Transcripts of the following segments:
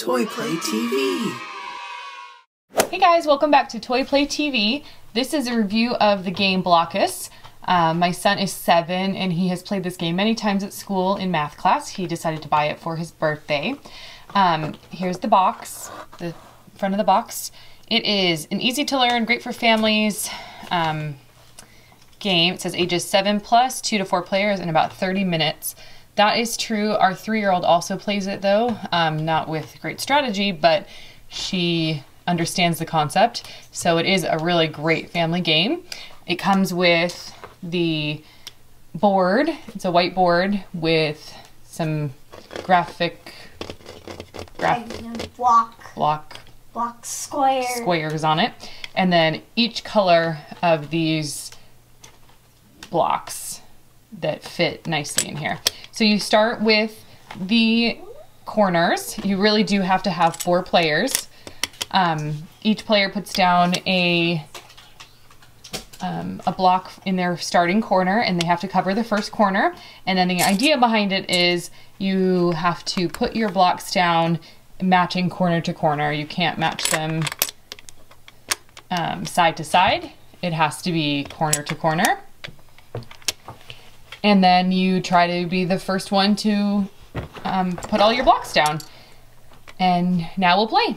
Toy Play TV. Hey guys, welcome back to Toy Play TV. This is a review of the game Blokus. Um, my son is seven and he has played this game many times at school in math class. He decided to buy it for his birthday. Um, here's the box, the front of the box. It is an easy to learn, great for families um, game. It says ages seven plus, two to four players, in about 30 minutes. That is true. Our three year old also plays it though, um, not with great strategy, but she understands the concept. So it is a really great family game. It comes with the board, it's a white board with some graphic graph block block block square squares on it. And then each color of these blocks that fit nicely in here. So you start with the corners. You really do have to have four players. Um, each player puts down a um, a block in their starting corner and they have to cover the first corner. And then the idea behind it is you have to put your blocks down matching corner to corner. You can't match them um, side to side. It has to be corner to corner. And then you try to be the first one to um, put all your blocks down. And now we'll play.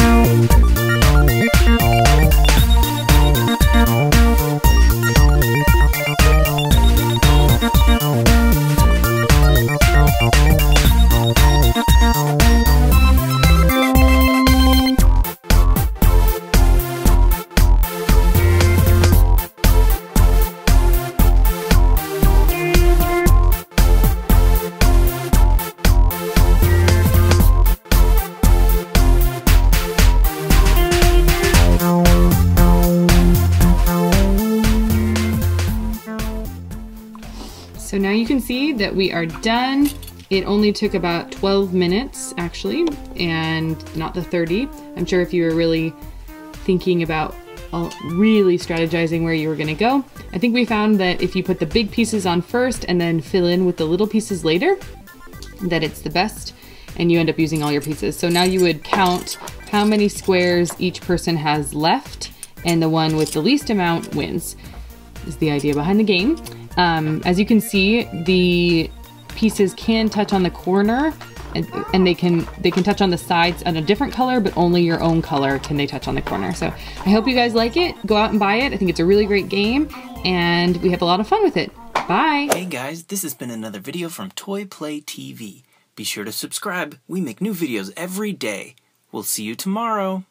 So now you can see that we are done. It only took about 12 minutes actually, and not the 30. I'm sure if you were really thinking about uh, really strategizing where you were gonna go, I think we found that if you put the big pieces on first and then fill in with the little pieces later, that it's the best and you end up using all your pieces. So now you would count how many squares each person has left and the one with the least amount wins is the idea behind the game. Um, as you can see, the pieces can touch on the corner and, and, they can they can touch on the sides on a different color, but only your own color can they touch on the corner. So I hope you guys like it. Go out and buy it. I think it's a really great game and we have a lot of fun with it. Bye. Hey guys, this has been another video from Toy Play TV. Be sure to subscribe. We make new videos every day. We'll see you tomorrow.